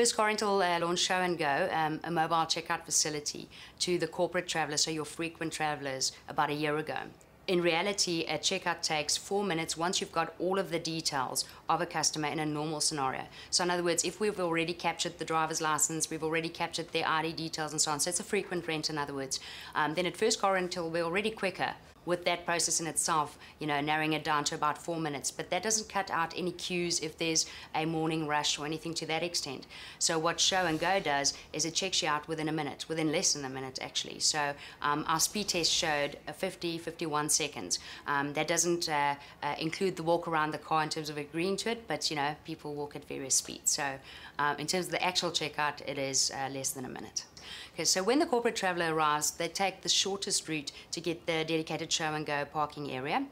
First Car Rental uh, launched Show and Go, um, a mobile checkout facility to the corporate travelers, so your frequent travelers, about a year ago. In reality, a checkout takes four minutes once you've got all of the details of a customer in a normal scenario. So, in other words, if we've already captured the driver's license, we've already captured their ID details and so on, so it's a frequent rent, in other words, um, then at first car rental, we're already quicker with that process in itself, you know, narrowing it down to about four minutes. But that doesn't cut out any queues if there's a morning rush or anything to that extent. So what Show and Go does is it checks you out within a minute, within less than a minute actually. So um, our speed test showed 50, 51 seconds. Um, that doesn't uh, uh, include the walk around the car in terms of agreeing to it, but you know, people walk at various speeds. So um, in terms of the actual checkout, it is uh, less than a minute. Okay, so when the corporate traveler arrives, they take the shortest route to get the dedicated show and go parking area.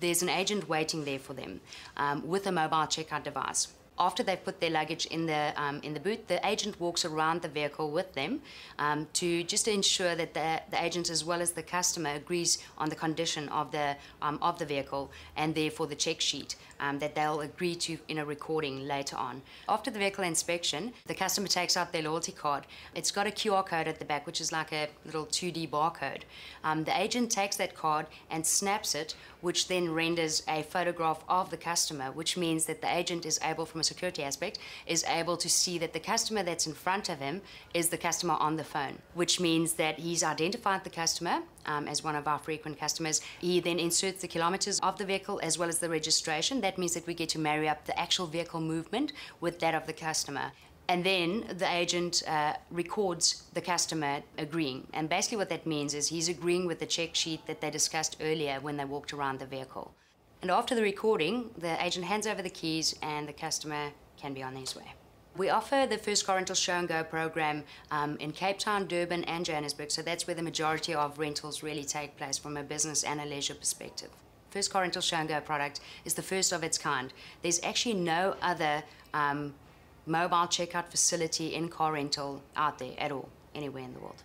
There's an agent waiting there for them um, with a mobile checkout device after they've put their luggage in the um, in the boot, the agent walks around the vehicle with them um, to just to ensure that the, the agent as well as the customer agrees on the condition of the um, of the vehicle and therefore the check sheet um, that they'll agree to in a recording later on. After the vehicle inspection, the customer takes out their loyalty card. It's got a QR code at the back, which is like a little 2D barcode. Um, the agent takes that card and snaps it, which then renders a photograph of the customer, which means that the agent is able from security aspect, is able to see that the customer that's in front of him is the customer on the phone, which means that he's identified the customer um, as one of our frequent customers. He then inserts the kilometers of the vehicle as well as the registration. That means that we get to marry up the actual vehicle movement with that of the customer. And then the agent uh, records the customer agreeing. And basically, what that means is he's agreeing with the check sheet that they discussed earlier when they walked around the vehicle. And after the recording, the agent hands over the keys and the customer can be on his way. We offer the First Car Rental Show and Go program um, in Cape Town, Durban, and Johannesburg, so that's where the majority of rentals really take place from a business and a leisure perspective. First Car Rental Show and Go product is the first of its kind. There's actually no other um, mobile checkout facility in car rental out there at all, anywhere in the world.